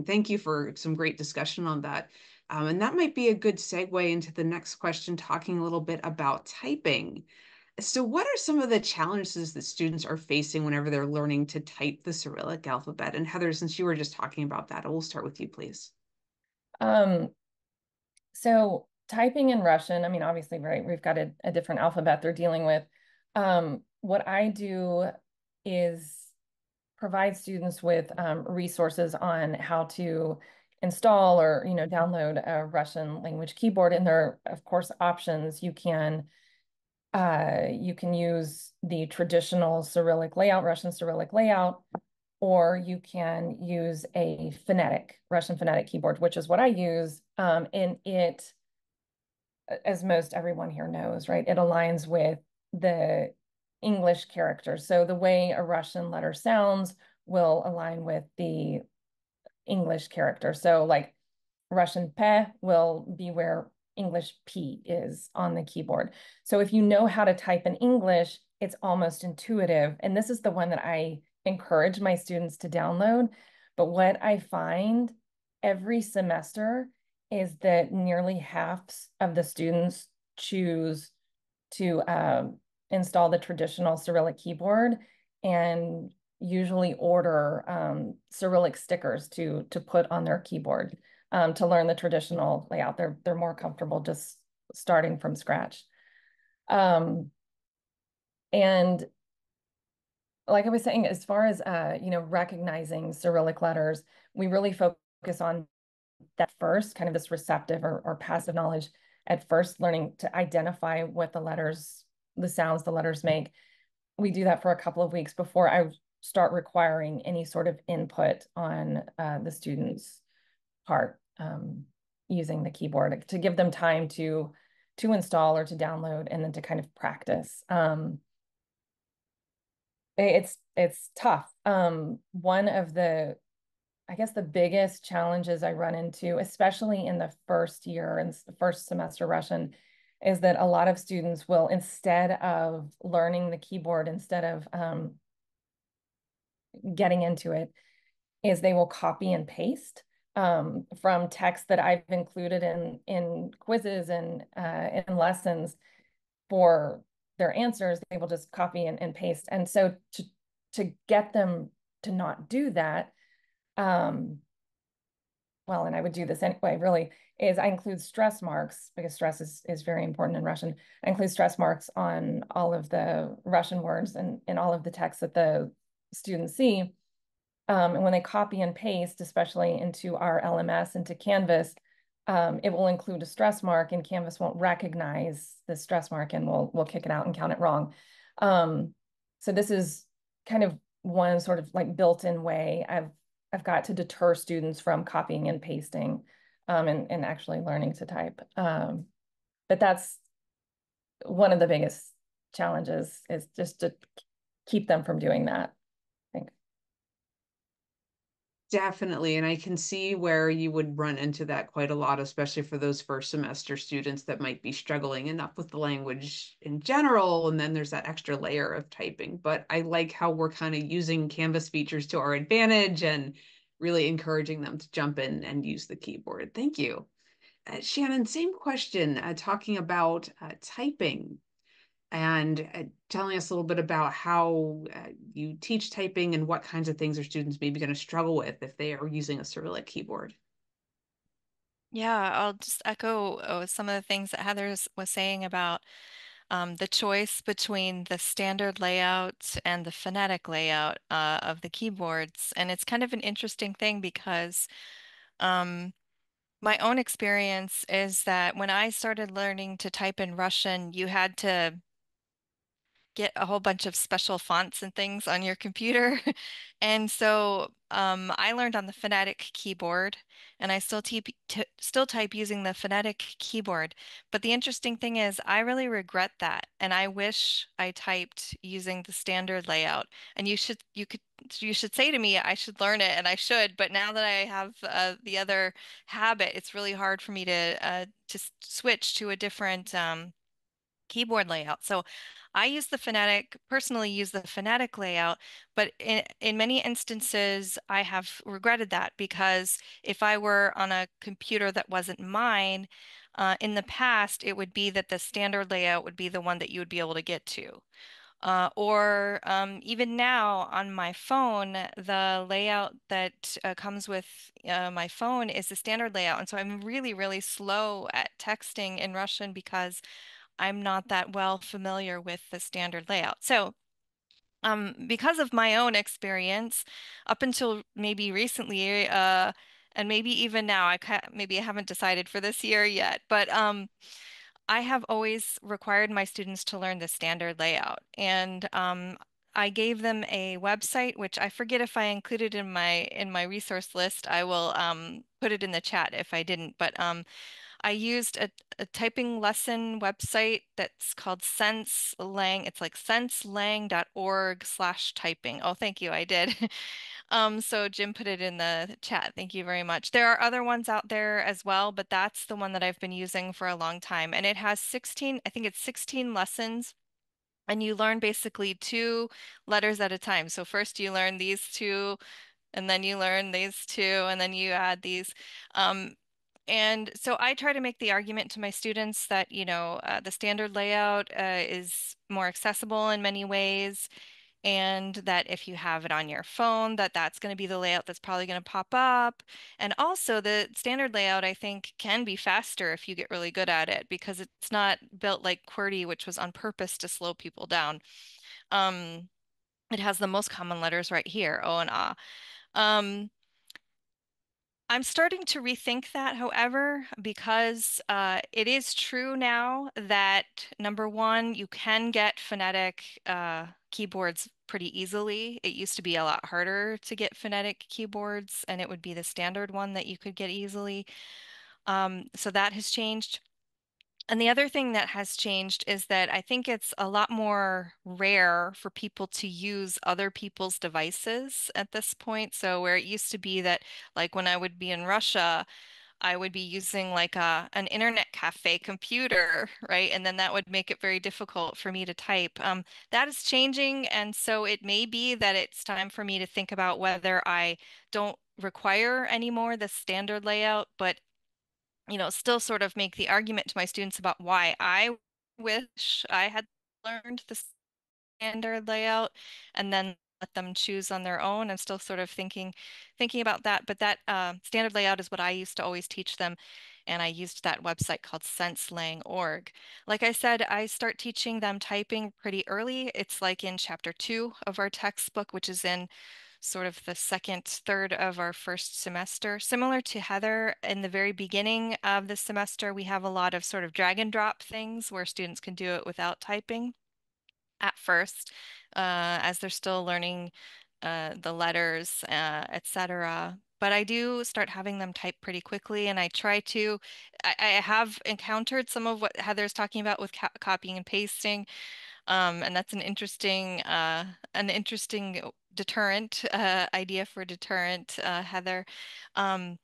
interesting. Thank you for some great discussion on that. Um, and that might be a good segue into the next question, talking a little bit about typing. So what are some of the challenges that students are facing whenever they're learning to type the Cyrillic alphabet? And Heather, since you were just talking about that, we'll start with you, please. Um, so typing in Russian, I mean, obviously, right, we've got a, a different alphabet they're dealing with. Um, what I do is provide students with um, resources on how to install or you know download a Russian language keyboard. And there are, of course, options. You can uh, you can use the traditional Cyrillic layout, Russian Cyrillic layout, or you can use a phonetic, Russian phonetic keyboard, which is what I use. Um, and it, as most everyone here knows, right, it aligns with the English characters. So the way a Russian letter sounds will align with the English character. So like Russian pe will be where English P is on the keyboard. So if you know how to type in English, it's almost intuitive. And this is the one that I encourage my students to download. But what I find every semester is that nearly half of the students choose to um, install the traditional Cyrillic keyboard and usually order um, Cyrillic stickers to, to put on their keyboard um, to learn the traditional layout. They're, they're more comfortable just starting from scratch. Um, and like I was saying, as far as, uh, you know, recognizing Cyrillic letters, we really focus on that first, kind of this receptive or, or passive knowledge at first, learning to identify what the letters, the sounds the letters make. We do that for a couple of weeks before I start requiring any sort of input on uh, the students' part um, using the keyboard to give them time to to install or to download and then to kind of practice. Um, it's it's tough. Um, one of the I guess the biggest challenges I run into, especially in the first year and the first semester Russian, is that a lot of students will, instead of learning the keyboard, instead of um, getting into it, is they will copy and paste um, from text that I've included in in quizzes and uh, in lessons for their answers. They will just copy and, and paste. And so to to get them to not do that, um, well, and I would do this anyway, really, is I include stress marks because stress is, is very important in Russian. I include stress marks on all of the Russian words and in all of the text that the students see. Um, and when they copy and paste, especially into our LMS, into Canvas, um, it will include a stress mark and Canvas won't recognize the stress mark and we'll, we'll kick it out and count it wrong. Um, so this is kind of one sort of like built-in way I've, I've got to deter students from copying and pasting um, and, and actually learning to type. Um, but that's one of the biggest challenges is just to keep them from doing that. Definitely. And I can see where you would run into that quite a lot, especially for those first semester students that might be struggling enough with the language in general. And then there's that extra layer of typing. But I like how we're kind of using Canvas features to our advantage and really encouraging them to jump in and use the keyboard. Thank you. Uh, Shannon, same question, uh, talking about uh, typing and uh, telling us a little bit about how uh, you teach typing and what kinds of things are students maybe going to struggle with if they are using a Cyrillic keyboard. Yeah, I'll just echo uh, some of the things that Heather was saying about um, the choice between the standard layout and the phonetic layout uh, of the keyboards. And it's kind of an interesting thing because um, my own experience is that when I started learning to type in Russian, you had to get a whole bunch of special fonts and things on your computer. and so um, I learned on the phonetic keyboard and I still, still type using the phonetic keyboard. But the interesting thing is I really regret that. And I wish I typed using the standard layout. And you should, you could, you should say to me, I should learn it and I should. But now that I have uh, the other habit, it's really hard for me to, uh, to switch to a different, um, keyboard layout. So I use the phonetic, personally use the phonetic layout, but in, in many instances, I have regretted that because if I were on a computer that wasn't mine, uh, in the past, it would be that the standard layout would be the one that you would be able to get to. Uh, or um, even now on my phone, the layout that uh, comes with uh, my phone is the standard layout. And so I'm really, really slow at texting in Russian because I'm not that well familiar with the standard layout. So um, because of my own experience, up until maybe recently, uh, and maybe even now, I maybe I haven't decided for this year yet, but um, I have always required my students to learn the standard layout. And um, I gave them a website, which I forget if I included in my in my resource list. I will um, put it in the chat if I didn't. But um, I used a, a, typing lesson website that's called Sense Lang. It's like senselang.org slash typing. Oh, thank you. I did. um, so Jim put it in the chat. Thank you very much. There are other ones out there as well, but that's the one that I've been using for a long time. And it has 16, I think it's 16 lessons. And you learn basically two letters at a time. So first you learn these two, and then you learn these two, and then you add these. Um, and so I try to make the argument to my students that, you know, uh, the standard layout uh, is more accessible in many ways. And that if you have it on your phone, that that's going to be the layout that's probably going to pop up. And also the standard layout, I think, can be faster if you get really good at it because it's not built like QWERTY, which was on purpose to slow people down. Um, it has the most common letters right here, O and A. Um, I'm starting to rethink that, however, because uh, it is true now that number one, you can get phonetic uh, keyboards pretty easily. It used to be a lot harder to get phonetic keyboards, and it would be the standard one that you could get easily. Um, so that has changed. And the other thing that has changed is that I think it's a lot more rare for people to use other people's devices at this point. So where it used to be that like when I would be in Russia, I would be using like a an internet cafe computer, right? And then that would make it very difficult for me to type. Um, that is changing, and so it may be that it's time for me to think about whether I don't require anymore the standard layout, but you know, still sort of make the argument to my students about why I wish I had learned the standard layout and then let them choose on their own. I'm still sort of thinking thinking about that, but that uh, standard layout is what I used to always teach them. And I used that website called senselang.org. Like I said, I start teaching them typing pretty early. It's like in chapter two of our textbook, which is in sort of the second third of our first semester. Similar to Heather, in the very beginning of the semester, we have a lot of sort of drag and drop things where students can do it without typing at first, uh, as they're still learning uh, the letters, uh, etc. But I do start having them type pretty quickly, and I try to. I, I have encountered some of what Heather's talking about with copying and pasting, um, and that's an interesting, uh, an interesting deterrent uh, idea for deterrent, uh, Heather. Um,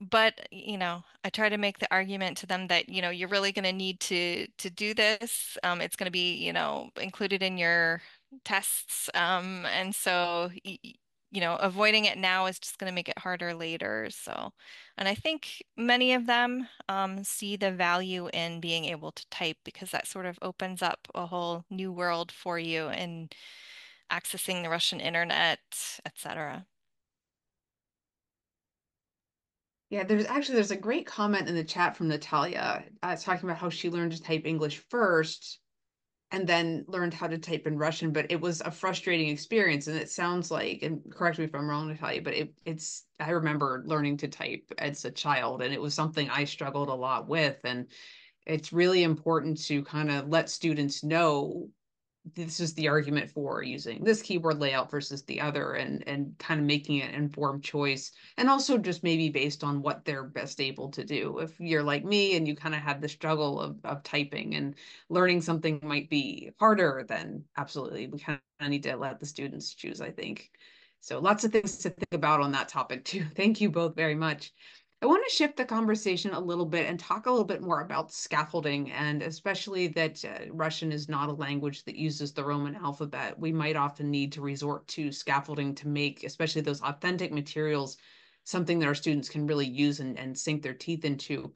but you know, I try to make the argument to them that you know you're really going to need to to do this. Um, it's going to be you know included in your tests, um, and so you know avoiding it now is just going to make it harder later. So, and I think many of them um, see the value in being able to type because that sort of opens up a whole new world for you and accessing the Russian internet, etc. Yeah, there's actually there's a great comment in the chat from Natalia uh, talking about how she learned to type English first and then learned how to type in Russian, but it was a frustrating experience. And it sounds like, and correct me if I'm wrong, Natalia, but it, it's I remember learning to type as a child, and it was something I struggled a lot with. And it's really important to kind of let students know this is the argument for using this keyboard layout versus the other and and kind of making an informed choice. And also just maybe based on what they're best able to do. If you're like me and you kind of have the struggle of, of typing and learning something might be harder then absolutely we kind of need to let the students choose i think. So lots of things to think about on that topic too. Thank you both very much I want to shift the conversation a little bit and talk a little bit more about scaffolding, and especially that uh, Russian is not a language that uses the Roman alphabet. We might often need to resort to scaffolding to make, especially those authentic materials, something that our students can really use and, and sink their teeth into.